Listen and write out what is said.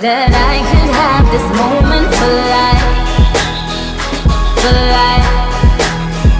That I could have this moment for life, for life.